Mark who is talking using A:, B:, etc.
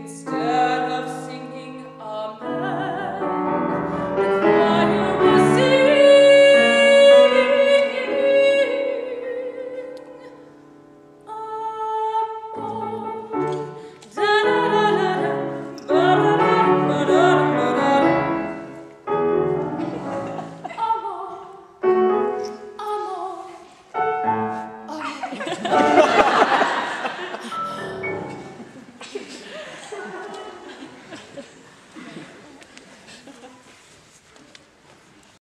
A: instead.